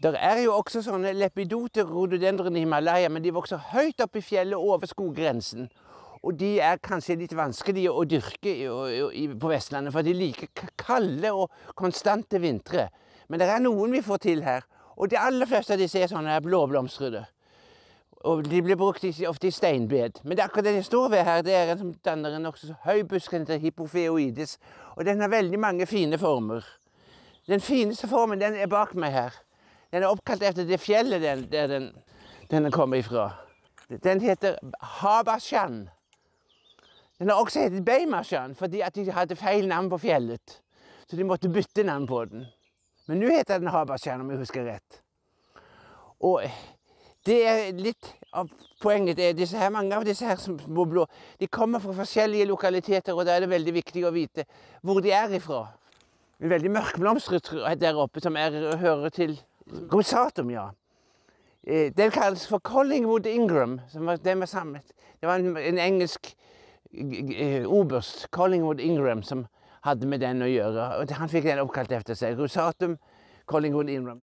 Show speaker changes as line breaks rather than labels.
Det er jo også sånne lepidote rhododendron i Himalaya, men de vokser høyt oppe i fjellet over skoggrensen. Og de er kanskje litt vanskelige å dyrke på Vestlandet, for de liker kalde og konstante vintre. Men det er noen vi får til her. Og de aller fleste av disse er sånne blåblomstrede. Og de blir brukt ofte i steinbed. Men det er akkurat det jeg står ved her, det er en som danner en nokså høy busk, den heter hypofeoides. Og den har veldig mange fine former. Den fineste formen den er bak meg her. Den er oppkalt etter det fjellet den, der den, den kommer ifra. Den heter Habasjan. Den har også hett Beimasjan fordi at de hadde feil navn på fjellet. Så de måtte bytte navn på den. Men nå heter den Habasjan, om jeg husker rett. Og det er litt av poenget. Er disse her, mange av disse her små blå de kommer fra forskjellige lokaliteter, og da er det veldig viktig å vite hvor de er ifra. En veldig mørk blomster der oppe, som er, hører til rosatum, ja. Eh, den kalles for Collingwood Ingram. Som var, den samlet. Det var en, en engelsk eh, oberst, Collingwood Ingram, som hadde med den å gjøre. Og han fikk den oppkalt etter seg. Rosatum Collingwood Ingram.